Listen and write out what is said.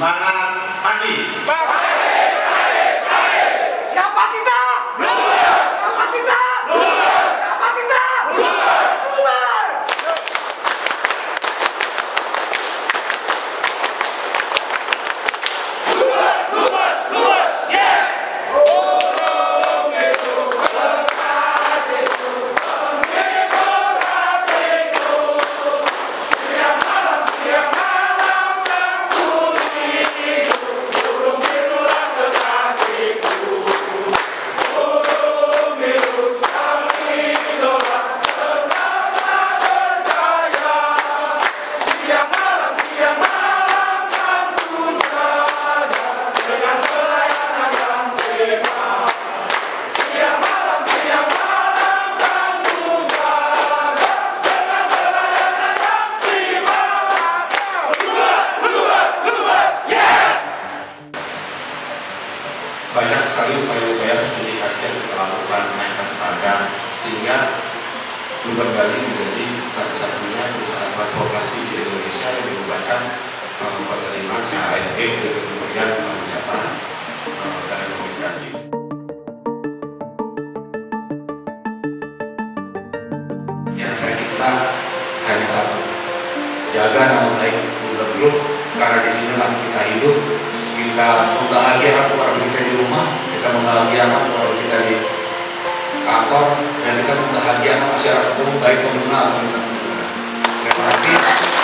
mà Banyak sekali upaya-upaya sertifikasi yang kita lakukan menaikkan standar sehingga Bluebird Bali menjadi satu-satunya perusahaan transportasi di Indonesia yang merupakan uh, penerima CHSE dari Kementerian Pariwisata uh, dan Ekonomi Kreatif. yang saya minta hanya satu jaga nama baik Google Group karena di sinilah kita hidup kita membahagiakan keluarga kita di rumah kita membahagiakan keluarga kita di kantor dan kita membahagiakan masyarakat umum baik pengguna maupun pengguna. Terima kasih